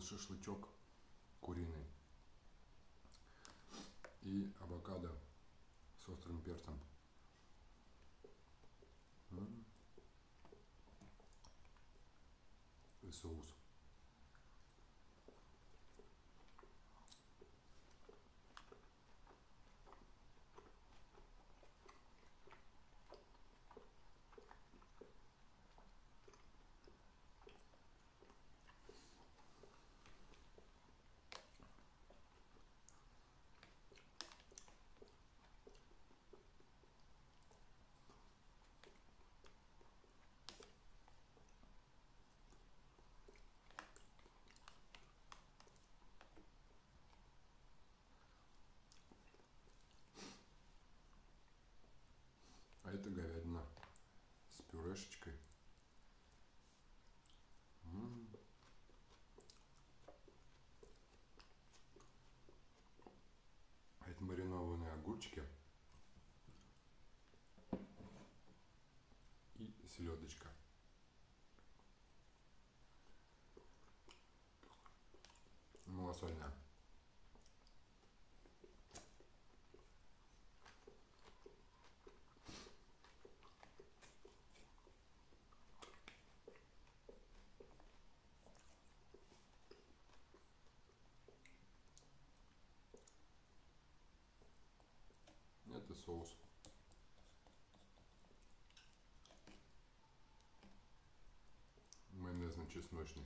шашлычок куриный и авокадо с острым перцем. И соус. С пюрешечкой. М. А это маринованные огурчики и селедочка. Малосольная. нужните соус. Майонез на чесночный.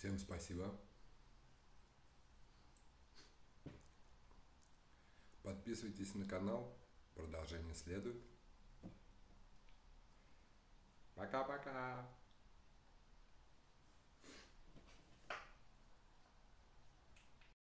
Всем спасибо. Подписывайтесь на канал. Продолжение следует. Пока-пока.